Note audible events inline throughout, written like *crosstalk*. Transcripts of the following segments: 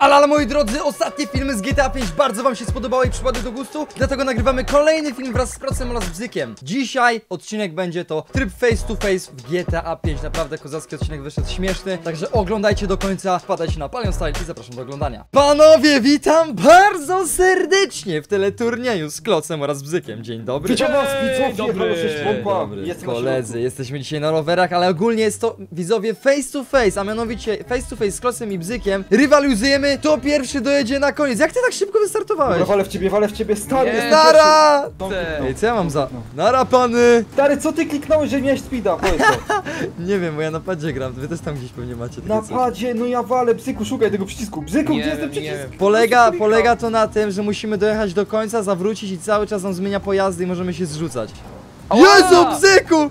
Ale, ale moi drodzy, ostatnie filmy z GTA 5 bardzo wam się spodobały i przypadły do gustu, dlatego nagrywamy kolejny film wraz z Procem oraz Bzykiem. Dzisiaj odcinek będzie to tryb face to face w GTA 5. Naprawdę kozacki odcinek wyszedł śmieszny, także oglądajcie do końca, wpadajcie na Palion Style i zapraszam do oglądania. Panowie, witam bardzo serdecznie w teleturnieju z Klocem oraz Bzykiem. Dzień dobry. Witam was, widzowie, dobry. Dobry, Jestem na koledzy, jesteśmy dzisiaj na rowerach, ale ogólnie jest to widzowie face to face, a mianowicie face to face z Klosem i Bzykiem. Rywalizujemy, to pierwszy dojedzie na koniec. Jak ty tak szybko wystartowałeś? Dobra, walę w ciebie, walę w ciebie, stary, Nie. Nara! No, no. Ej, co ja mam za... Nara pany! Stary, co ty kliknąłeś, że miałeś speeda? Powiedz to. *laughs* Nie wiem, bo ja na padzie gram, wy też tam gdzieś pewnie macie takie Na coś. padzie, no ja walę, bzyku, szukaj tego przycisku. Bzyku, Nie gdzie jest ten wiem, nie przycisk? wiem. Polega, polega to na tym, że musimy dojechać do końca, zawrócić i cały czas nam zmienia pojazdy i możemy się zrzucać. Ała! Jezu, Bzyku! *laughs*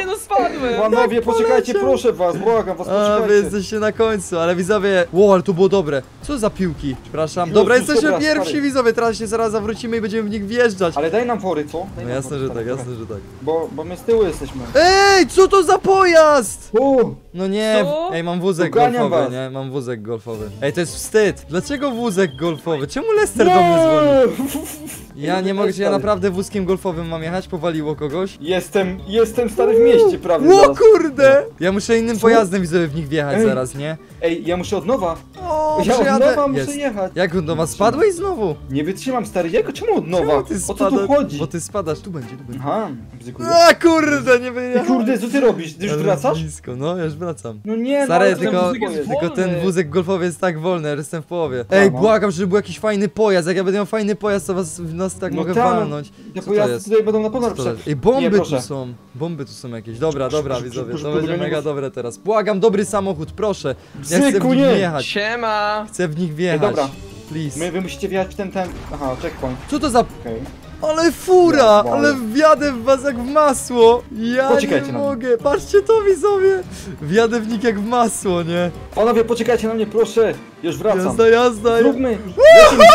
Nie no spadłem! Panowie, poczekajcie, poleciał. proszę was, błagam was, A, wy poczekajcie. jesteście na końcu, ale widzowie... Wow, ale to było dobre. Co za piłki? Przepraszam. Jezus, Dobra, jesteśmy dobra, pierwsi stary. widzowie, teraz się zaraz zawrócimy i będziemy w nich wjeżdżać. Ale daj nam fory, co? Daj No nam jasne, fory, że tak, jasne, że tak. Bo, bo my z tyłu jesteśmy. Ej, co to za pojazd? U, No nie, Co? ej, mam wózek Doganiam golfowy, was. nie? Mam wózek golfowy. Ej, to jest wstyd. Dlaczego wózek golfowy? Czemu Lester do mnie dzwoni? *laughs* Ja nie mogę, czy ja naprawdę wózkiem golfowym mam jechać? Powaliło kogoś? Jestem, jestem stary w mieście prawie O zaraz. kurde! Ja muszę innym Co? pojazdem widzowie w nich wjechać Ej. zaraz, nie? Ej, ja muszę od nowa. O, Ja od nowa muszę Jest. jechać. Jak od nowa spadłeś znowu? Nie wytrzymam, stary, jak? Czemu od nowa? Czemu ty O co spada- tu chodzi? Bo ty spadasz, tu będzie, tu będzie. Aha, bzyku. A kurde, nie Ej, wyjechałem. kurde, co ty robisz? Ty już Ale wracasz? Blisko, no, ja już wracam. No nie, Stary, no, ale tylko, ten wózek jest tylko ten wolny. wózek golfowy jest tak wolny, ja jestem w połowie. Ej, no. błagam, żeby był jakiś fajny pojazd. Jak ja będę miał fajny pojazd, to was, nas tak No mogę ta, no, walnąć. Te Co to pojazdy jest? tutaj będą na pewno Co to lepsze. jest? Ej, bomby Nie, tu proszę. są. Bomby tu są jakieś. Dobra, dobra, widzowie, to będzie mega dobre teraz. Błagam, dobry samochód, proszę. Ja chcę w Bzyku, nich nie! wjechać. Siema! Chcę w nich Ej, wjechać. dobra, Please. my, wy musicie wjechać w ten, ten... Aha, checkpoint, Co to za... okej. Ale fura! Ale wjadę w was jak w masło! Ja Poczekajcie nie na mnie. mogę! Patrzcie to widzowie! Wjadę w nich jak w masło, nie? Panowie, poczekajcie na mnie, proszę! Już wracam. Jazda, jazda! Zróbmy!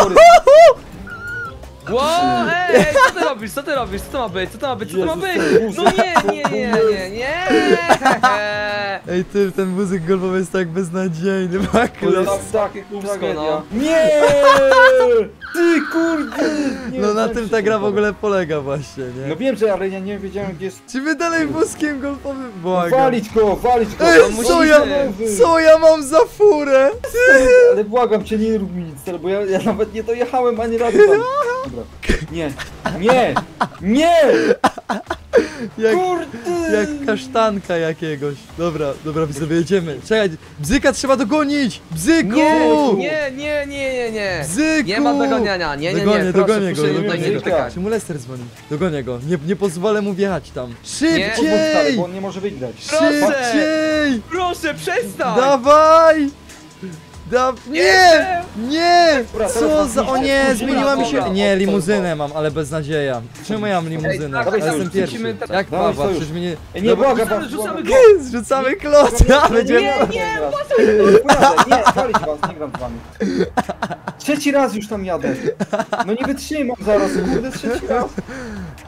Fory. *laughs* Wow, ej, co ty *laughs* robisz? Co ty robisz? Co to ma być? Co to ma być? Co to ma być? No nie, nie, nie, nie, nie! *laughs* Ej ty, ten muzyk golfowy jest tak beznadziejny, *laughs* To makles. jest tak, Kursko, tragedia. no. Nie! *laughs* Ty kurde! Nie No na wiem, tym czy ta gra w ogóle polega właśnie, No nie? wiem, że ale ja nie wiedziałem gdzie jest... Czy wy dalej wózkiem golfowym? Błagam. Walić go, walić go! Ej, No, co ja, nowy. co ja mam za furę? Ale błagam cię, nie rób mi nic, stary, bo ja, ja nawet nie dojechałem ani razu tam. *laughs* Dobra. Nie, nie, nie! Jak, Kurde! jak kasztanka jakiegoś. Dobra, dobra, widzowie, jedziemy. Czekaj, bzyka trzeba dogonić! Bzyku! Nie, nie, nie, nie, nie, nie! Bzyku! Nie ma dogoniania, nie, nie, Dogonię, nie, proszę, dogonię go, proszę tutaj dogonię nie go. dotykać. Czemu Lester dzwoni? Dogonię go, nie, nie pozwolę mu wjechać tam. Odwróć, stary, Szybciej! bo on nie może wygrać. Proszę! Szybciej! Proszę, przestań! Dawaj! Da... Nie! Jestem! Nie! Co za... O nie, zmieniła mi się... Nie, limuzynę mam, ale beznadzieja. Czemu ja mam limuzynę? tak, Ja jestem sojusz, pierwszy. Jak Pawa? Przecież mnie... Nie, rzucamy *laughs* Zrzucamy! A, będziemy... Nie, nie, nie, nie, palić was, nie gram z wami. Trzeci raz już tam jadę. No nie wytrzymam zaraz, kurde, trzeci raz.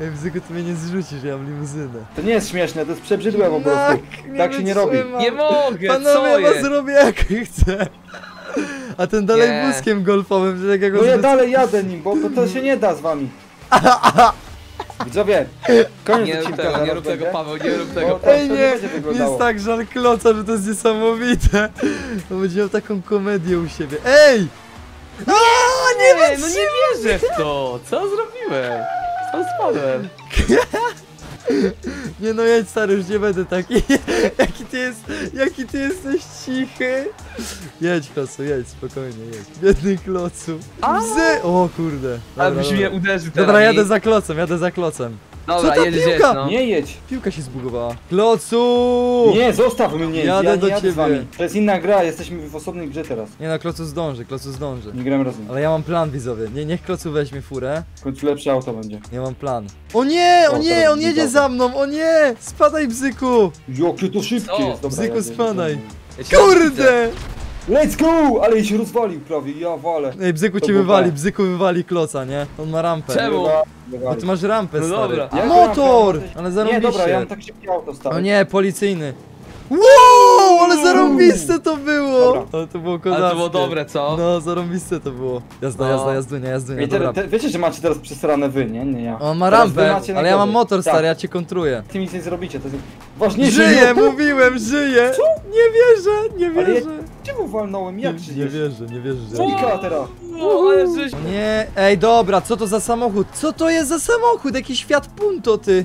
Ej, Bzyku, ty mnie nie zrzucisz, ja mam limuzynę. To nie jest śmieszne, to jest przebrzydłe po prostu. Tak się nie robi. Nie mogę, co Panowie, ja jest? zrobię jak chcę. A ten dalej Nie. wózkiem golfowym, że takiego No ja zbyt... dalej jadę nim, bo to, to się nie da z wami. *laughs* Widzowie, koniec Nie rób odcinka tego, nie zaraz rób tego, będzie. Paweł, nie rób Bo tego. to, to Ej, nie nie, będzie wyglądało. jest tak żal kloca, że to jest niesamowite. To będzie miał taką komedię u siebie. Ej! A, nie Nie, wiem, no nie wierzę w to! Co zrobiłem? Co spadłem? *laughs* *laughs* Nie no jedź stary, już nie będę taki. *laughs* Jaki ty jest, jaki ty jesteś cichy. Jedź klocu, jedź, spokojnie, jedź. Biedny klocu. Bzy! O kurde. Ale Dobra, byś mnie dobra. uderzył teraz. Dobra, jadę za klocem, jadę za klocem. Dobra, Co ta jedziesz, piłka? no. Nie jedź. Piłka się zbugowała. Klocu! Nie, zostaw mnie. Jadę ja do nie jadę ciebie. z wami. To jest inna gra, jesteśmy w osobnej grze teraz. Nie no, klocu zdąży, klocu zdąży. Nie gramy razem. Ale ja mam plan widzowie. Nie, niech klocu weźmie furę. W końcu lepsze auto będzie. Ja mam plan. O nie, o O, nie, teraz on jedzie za mną, o nie! Spadaj bzyku! Jakie to szybkie Co? jest. Dobra, Bzyku, jadę, spadaj. jadę. Ja cię. Kurde! Let's go! Ale się rozwalił prawie, ja walę. Ej, bzyku To cię było wywali, bzyku wywali kloca, nie? On ma rampę. Czemu? No wywali. ty masz rampę, No stary. dobra. A Ja motor! mam rampę. Ale Nie, dobra, ja mam tak szybkie auto, stary. O nie, policyjny. Wow, ale zarąbiste to było! Dobra. Ale to było Ale kozackie. to było dobre, co? No, zarąbiste to było. Jazda, No. jazda, jazdunia, jazdunia, Ej, te, dobra. te, wiecie, że macie teraz przesrane wy, nie? Nie ja. On ma Teraz wy rampę, macie ale ja mam motor stary, Tak. ja cię kontruję. Ty nic nie zrobicie, to jest ważniejsze. Żyję, mówiłem, żyję! Nie wierzę, nie Ale ja- wierzę. Czemu walnąłem? Nie, Jak nie żyjesz? wierzę, nie wierzę. że- Znika teraz. O, ale żeś... Nie, ej dobra, co to za samochód? Co to jest za samochód? Jakiś Fiat Punto, ty!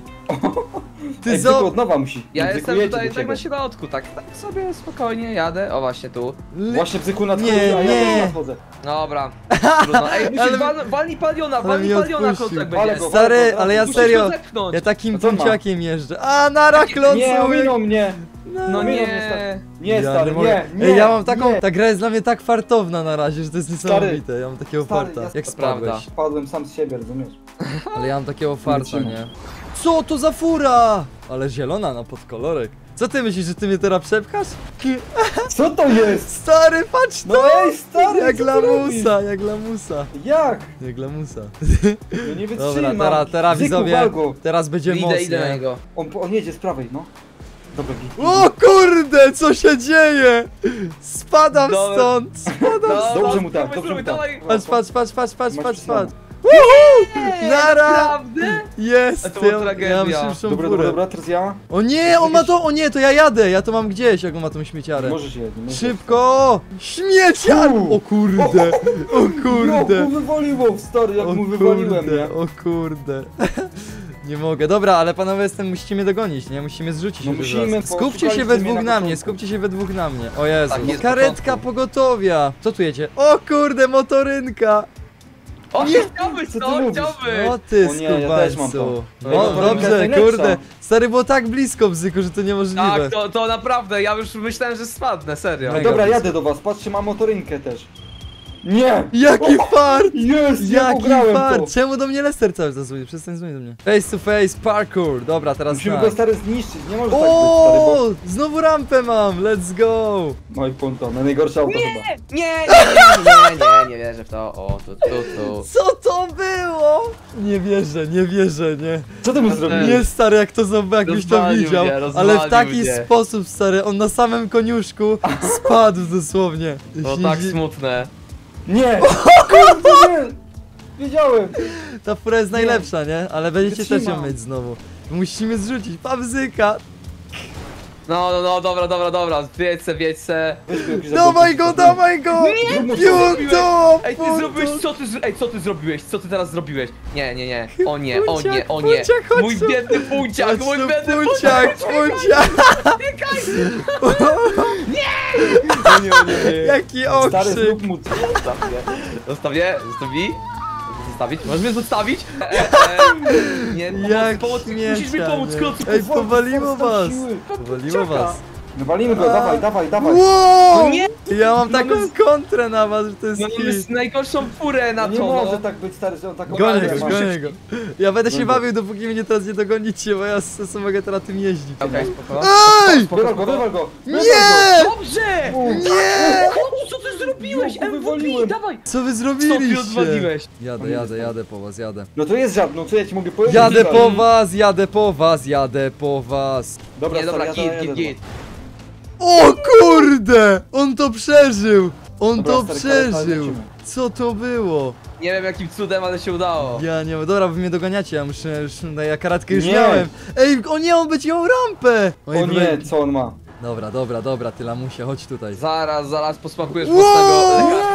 Ty Ej, za... Od nowa musi. Ja jestem Bzykujecie tutaj do tak siebie. na środku, tak, tak sobie spokojnie jadę. O, właśnie tu. Właśnie Bzyku nadchodzi, Nie, a ja nie. też nadchodzę. Dobra. *laughs* Trudno. Ej, musisz Ale- wal, walnij paliona, ale walnij mnie paliona, odpuścił. klocek Ale będzie. go- Stary, ale ja Musisz serio, zepchnąć. ja takim No co ma? punciakiem jeżdżę. A, nara, Nie, klocuj! ominął mnie. No ominął nie. mnie, stary. Nie, Ja stary, mogę. nie, nie. Ej, ja mam taką, nie. ta gra jest dla mnie tak fartowna na razie, że to jest niesamowite. Ja mam takiego Stary, farta. ja- Jak spadłeś? prawda. Spadłem sam z siebie, rozumiesz? *laughs* Ale ja mam takiego farta, wytrzymam. nie? Co to za fura? Ale zielona na podkolorek. Co ty myślisz, że ty mnie teraz przepchasz? *laughs* Co to jest? Stary, patrz No to! ej, stary, Jak co ty robisz? lamusa, jak lamusa. Jak? Jak lamusa. No nie *laughs* Dobra, wytrzymam. teraz, teraz Bzyku, widzowie, wal go. teraz będzie Idę, idę na niego. On, on jedzie z prawej, no. Dobra. O kurde, co się dzieje? Spadam Dobra. stąd, spadam. No, Dobrze no, mu tak, dobrze mu tak. Patrz, patrz, patrz, patrz, patrz, Masz patrz, patrz. Woohoo! Ej, Nara! Naprawdę? Jest, A to była ja, ja mam tragedia. szybszą Dobra, furę. dobra, dobra, teraz ja. O nie, on ma to, o nie, to ja jadę, ja to mam gdzieś, jak on ma tą śmieciarę. Możesz jeść, możesz. Szybko! Śmieciar! Fu. O kurde, o Jak kurde. mu wywaliło, stary, jak O mu wywaliłem, kurde, nie? o kurde. Nie mogę. Dobra, ale panowie, jestem, musicie mnie dogonić, nie? Musimy zrzucić No już musimy, raz. bo Skupcie się szukaliście we mnie dwóch na na mnie, początku. skupcie się we dwóch na mnie. O Jezu. Tak, jest Karetka początku. pogotowia. Co tu jedzie? O kurde, motorynka. O, Nie. chciałbyś Co ty to, mówisz? chciałbyś. O ty, O nie, ja też mam to. skubańcu. No, O, motorynka jest dobrze, najlepsza. kurde. Stary, było tak blisko, bzyku, że to niemożliwe. Tak, to, to naprawdę, ja już myślałem, że spadnę, serio. Mega Dobra, blisko. jadę do was, patrzcie, mam motorynkę też. Nie! Jaki fart! Jest, ja Jaki to! fart! Czemu do mnie Lester cały czas dzwoni? Przestań dzwonić do mnie. Face to face, parkour. Dobra, teraz Musimy tak. go stary zniszczyć, nie może tak być stary, bo... O, znowu rampę mam, let's go! No i punto, na najgorsze auto chyba. Nie, nie, nie, nie, nie, nie wierzę w to. O, tu, tu, tu. Co to było? Nie wierzę, nie wierzę, nie. Co ty mu zrobiłeś? Nie stary, jak to znowu, jakbyś to widział, mnie, ale w taki mnie. sposób, stary, on na samym koniuszku *laughs* spadł dosłownie. To tak smutne. Nie! Kurde, *laughs* nie! Wiedziałem! Ta fura jest najlepsza, nie? Ale będziecie też ją Wytrzymam. mieć znowu. Musimy zrzucić, pabzyka! No, no, no, dobra, dobra, dobra. Go jakiś Dawaj go, dawaj go! Nie! Piąto! Ej, ty zrobiłeś, co ty, ej, co ty zrobiłeś? Co ty teraz zrobiłeś? Nie, nie, nie. O nie, o nie, o nie. Mój biedny punciak, mój biedny punciak, punciak! *laughs* *laughs* O nie, o nie, nie. Jaki Stary, okrzyk! zrób mu. Zostaw mnie. Zostaw mnie, zostawi. Zostawić? Możesz mnie zostawić? E, *laughs* e, nie, pomocy, Jak pomocy, musisz mi pomóc, nie. klocu. Ej, powaliło was! Powaliło was! No walimy go, dawaj, dawaj, dawaj. Wow! No nie! Ja mam Mamy taką kontrę na was, że to jest No hit. najgorszą furę na No nie to, może no. tak być, stary, że on tak Gonię go, gonię go. Ja będę się bawił, dopóki mnie teraz nie dogonicie, bo ja s- s- mogę teraz tym jeździć. Okej, spoko. Ej! Wywal go, wywal go! Nie! Dobrze! go. Nie! Ty zrobiłeś? MVP, wywaliłem. dawaj! Co wy zrobiliście? odwaliłeś? Jadę, jadę, jadę po was, jadę. No to jest żart, no co ja ci mogę powiedzieć? Jadę po was, jadę po was, jadę po was. Dobra, Nie, stary, dobra, ja git, git, git. O kurde! On to przeżył! On Dobra, to stary, stary, przeżył! lecimy. Co to było? Nie wiem jakim cudem, ale się udało. Ja nie wiem, dobra, wy mnie doganiacie, ja muszę, już, no, ja karatkę już Nie. miałem. Ej, o nie, on będzie miał rampę! Oj, O wy- nie, co on ma? Dobra, dobra, dobra, ty lamusie, chodź tutaj. Zaraz, zaraz posmakujesz mocnego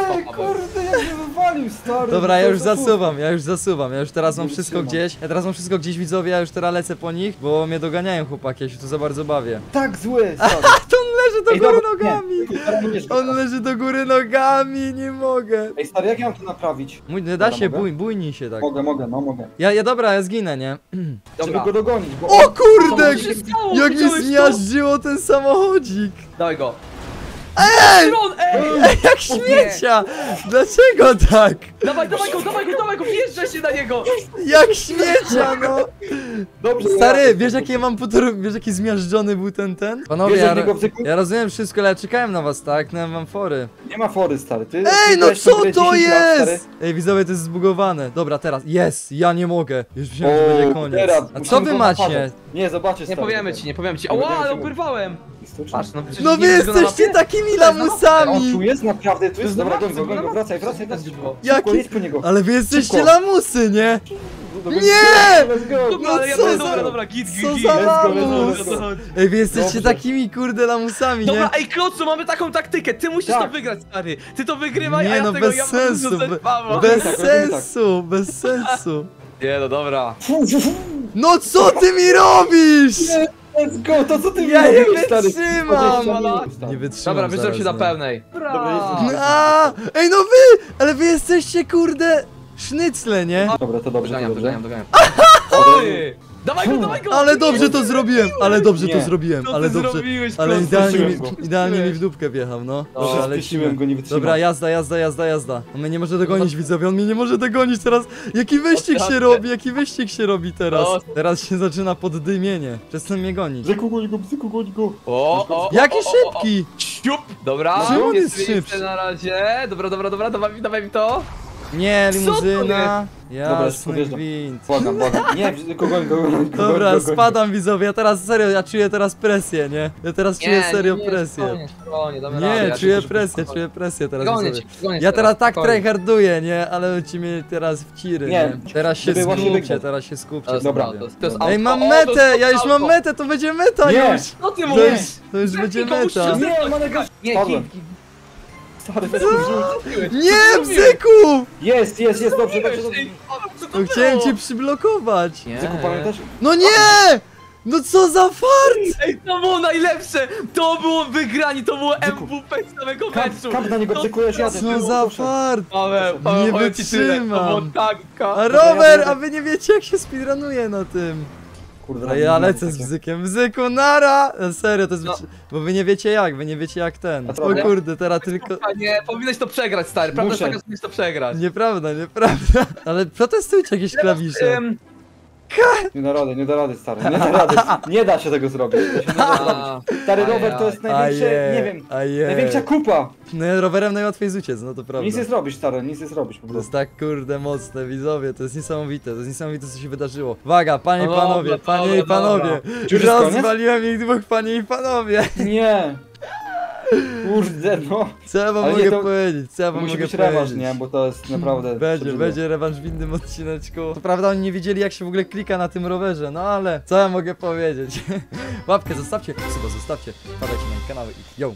Paweł. kurde, jak mnie wywalił, stary. Dobra, ja już zasuwam, ja już zasuwam, ja już teraz mam Nie wszystko gdzieś, ja teraz mam wszystko gdzieś widzowie, ja już teraz lecę po nich, bo mnie doganiają chłopaki, ja się tu za bardzo bawię. Tak zły, stary. *laughs* To leży do Ej, góry dobra, nogami! nie, stary, nie bierz go On leży do góry nogami, nie mogę. Ej, stary, jak ja mam to naprawić? Mój, da Dobra, się, mogę? bój, bójnij się tak. Mogę, mogę, no mogę. Ja, ja dobra, ja zginę, nie? *clears throat* Żeby Dobra, go dogonić, bo... O kurde! Jak mi zmiażdżyło ten samochodzik! dawaj go. Ej! Ej! Ej, jak śmiecia! Dlaczego tak? Dawaj, dawaj go, dawaj go, dawaj go, wjeżdżaj się na niego! Jak śmiecia, no! Dobrze, Stary, ja- wiesz jaki ja mam putor... Wiesz jaki zmiażdżony był ten ten? Panowie, Bierzesz ja, niego w zyku? ja rozumiem wszystko, ale ja czekałem na was, tak? No wam fory. Nie ma fory, stary. Ty, Ej, no co to 10 lat, stary. jest? Ej, widzowie, to jest zbugowane. Dobra, teraz, jest, ja nie mogę. Już myślałem, że będzie koniec. teraz, A co musimy wy go macie? naparzać. Nie, zobaczysz, Nie stary. powiemy ci, nie powiemy ci. Ała, ale się czy Patrz, nie? no przecież No wy nie widzisz go na jesteście mapie? takimi O, tu lamusami! jest naprawdę, tu jest, jest dobra, na mapce, na go, mapce, wracaj, wracaj, wracaj, wracaj. wracaj. Szybko, Jaki- jedź po niego. Ale wy jesteście Szybko. lamusy, nie? Dobra, Nie! Let's go, Dobra, No ale ja co będę- za- dobra, dobra, git, git, Co git. za Let's go, let's go, lamus! let's go. Ej, wy jesteście Dobrze. takimi kurde lamusami, nie? Dobra, ej Klocu, mamy taką taktykę, ty musisz Tak. to wygrać, stary. Ty to wygrywaj, a Nie ja no, tego, bez ja sensu, be, bez tak, robimy tak. sensu, bez sensu. *laughs* Nie, no dobra. Fu, fu, fu. No co ty mi robisz? Let's go, to co ty Ja nie stary? wytrzymam. 20 minut, stary. Nie wytrzymam Dobra, wyszedłem zaraz, się na pełnej. Dobra, jest- A, ej no wy, ale wy jesteście kurde sznycle, nie? Dobra, to dobrze, to Doganiam, dobrze. doganiam, doganiam. *laughs* Oj! Dawaj go, dawaj go! Ale dobrze to zrobiłem, ale dobrze to Nie. zrobiłem, Co ale ty dobrze. zrobiłeś, Ale idealnie mi, go. idealnie mi w dupkę wjechał, no. Dobrze, Dobra, Spieszyłem lecimy. go, nie wytrzymał. Dobra, jazda, jazda, jazda, jazda. On mnie nie może dogonić, widzowie, on mnie nie może dogonić teraz. Jaki wyścig się robi, jaki wyścig się robi teraz. O. Teraz się zaczyna poddymienie. Przestań mnie gonić. Bzyku, goń go, bzyku, goń go. O, o, o, Jaki o, o, o. szybki! Siup! Dobra, Czemu on jest szybszy? na razie. Dobra, dobra, dobra, dawaj mi, dawaj mi to. Nie, limuzyna. Dobra, już Jasny podjeżdżam. gwint. Błagam, błagam. Nie, *laughs* bzyku, goń go, goń go. Dobra, goń go, goń go. spadam widzowie, ja teraz serio, ja czuję teraz presję, nie? Ja teraz czuję serio presję. Spokojnie, spokojnie, damy radę, Nie, ja czuję proszę, presję, spokojnie. czuję presję teraz widzowie. cię, Ja teraz tak spokojnie. tryharduję, nie? Ale ci mnie teraz w ciry, nie? Nie, Teraz się właśnie skupcie, teraz się skupcie. Dobra. to jest, to jest Ej, mam O, to metę, jest ja już mam metę, to będzie meta Nie. już! Co ty To mówisz? to już będzie meta. Nie, ma go. Nie. Stary, wrzuć. Nie, bzyku! Jest, jest, jest, dobrze, dobrze, dobrze. No chciałem było? cię przyblokować. Nie. Bzyku, pamiętasz? No nie! No co za fart! Ej, to było najlepsze! To było wygranie, to było Bzyku. MVP z całego Kamp, meczu! kamp na niego, To- bzyku, ja już jadę. Co za fart! Paweł, Paweł, Nie powiem ci tyle, to było wytrzymam. tak A rower, a wy nie wiecie jak się speedrunuje na tym. Kurde, Dobra, ja lecę z bzykiem. Bzyku, nara! Serio, to jest... No. Bo wy nie wiecie jak, wy nie wiecie jak ten. A O kurde, teraz tylko... A nie, powinieneś to przegrać, stary. Prawda jest Muszę. taka, że powinieneś to przegrać. Nieprawda, nieprawda. *laughs* Ale protestujcie jakieś klawisze. Em, Nie da rady, nie da rady, stary, nie da rady. Nie da się tego zrobić, to się nie da *laughs* A. zrobić. Stary rower to jest największe, nie wiem, największa kupa. No rowerem najłatwiej zuciec, no to prawda. Nic nie zrobisz, stary, nic nie zrobisz po To jest prostu. tak kurde mocne, widzowie, to jest niesamowite, to jest niesamowite co się wydarzyło. Uwaga, panie i No dobra, panowie, dobra, panie i dobra. panowie, Czy już jest koniec? rozwaliłem ich dwóch, panie i panowie. Nie. Kurde, no. Co ja wam Ale mogę nie, to- powiedzieć, co ja wam musi mogę być rewanż, powiedzieć? nie? Bo to jest naprawdę... *laughs* Będzie, będzie rewanż w innym odcineczku. Co prawda oni nie wiedzieli jak się w ogóle klika na tym rowerze, no ale co ja mogę powiedzieć? *laughs* Łapkę zostawcie, suba zostawcie, wpadajcie na ich kanały i yo!